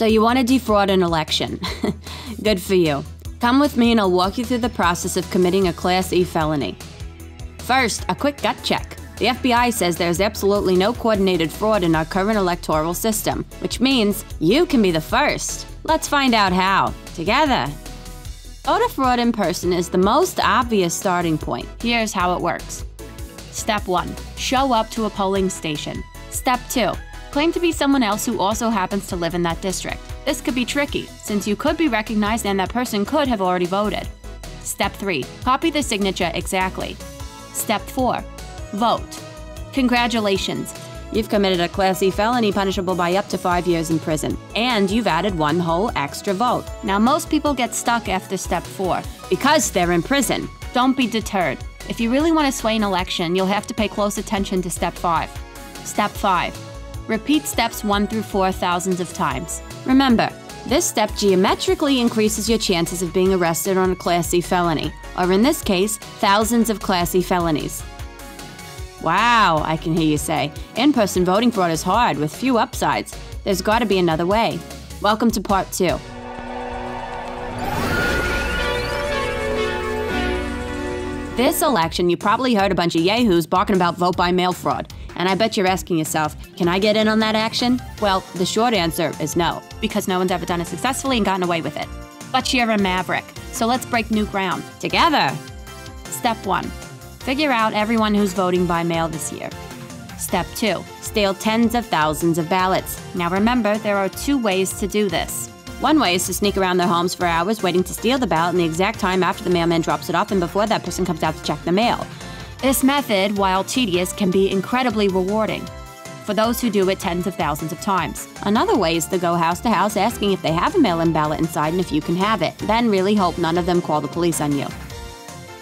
So you want to defraud an election. Good for you. Come with me and I'll walk you through the process of committing a Class E felony. First, a quick gut check. The FBI says there's absolutely no coordinated fraud in our current electoral system, which means you can be the first. Let's find out how. Together. Voter fraud in person is the most obvious starting point. Here's how it works. Step 1. Show up to a polling station. Step 2. Claim to be someone else who also happens to live in that district. This could be tricky, since you could be recognized and that person could have already voted. Step 3. Copy the signature exactly. Step 4. Vote. Congratulations! You've committed a Class E felony punishable by up to five years in prison, and you've added one whole extra vote. Now, most people get stuck after step four because they're in prison. Don't be deterred. If you really want to sway an election, you'll have to pay close attention to step five. Step five repeat steps one through four thousands of times. Remember, this step geometrically increases your chances of being arrested on a Class C felony, or in this case, thousands of Class C felonies. Wow, I can hear you say. In person voting fraud is hard, with few upsides. There's gotta be another way. Welcome to part two. This election, you probably heard a bunch of yahoos barking about vote by mail fraud. And I bet you're asking yourself, can I get in on that action? Well, the short answer is no, because no one's ever done it successfully and gotten away with it. But you're a maverick, so let's break new ground. Together! Step 1 Figure out everyone who's voting by mail this year. Step 2 Steal tens of thousands of ballots. Now remember, there are two ways to do this. One way is to sneak around their homes for hours waiting to steal the ballot in the exact time after the mailman drops it off and before that person comes out to check the mail. This method, while tedious, can be incredibly rewarding for those who do it tens of thousands of times. Another way is to go house to house asking if they have a mail in ballot inside and if you can have it. Then really hope none of them call the police on you.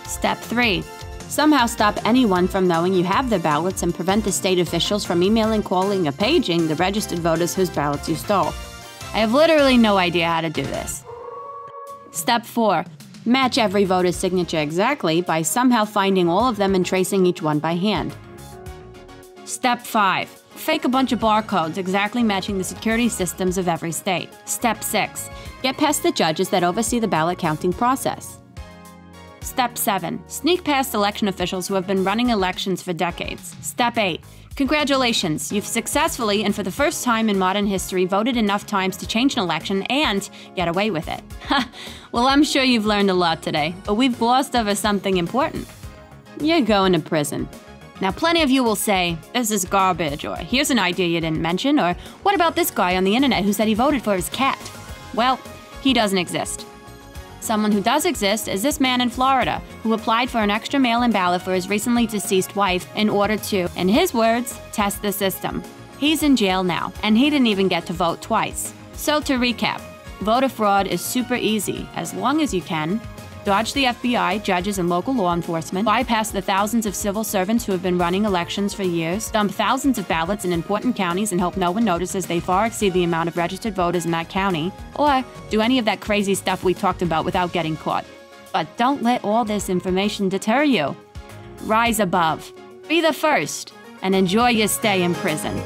Step 3 Somehow stop anyone from knowing you have their ballots and prevent the state officials from emailing, calling, or paging the registered voters whose ballots you stole. I have literally no idea how to do this. Step 4. Match every voter's signature exactly by somehow finding all of them and tracing each one by hand. Step 5. Fake a bunch of barcodes exactly matching the security systems of every state. Step 6. Get past the judges that oversee the ballot counting process. Step 7. Sneak past election officials who have been running elections for decades. Step 8. Congratulations, you've successfully and for the first time in modern history voted enough times to change an election and get away with it. well, I'm sure you've learned a lot today, but we've glossed over something important. You're going to prison. Now, plenty of you will say, this is garbage, or here's an idea you didn't mention, or what about this guy on the internet who said he voted for his cat? Well, he doesn't exist. Someone who does exist is this man in Florida who applied for an extra mail in ballot for his recently deceased wife in order to, in his words, test the system. He's in jail now, and he didn't even get to vote twice. So, to recap, voter fraud is super easy as long as you can dodge the FBI, judges, and local law enforcement, bypass the thousands of civil servants who have been running elections for years, dump thousands of ballots in important counties and hope no one notices they far exceed the amount of registered voters in that county, or do any of that crazy stuff we talked about without getting caught. But don't let all this information deter you. Rise above, be the first, and enjoy your stay in prison.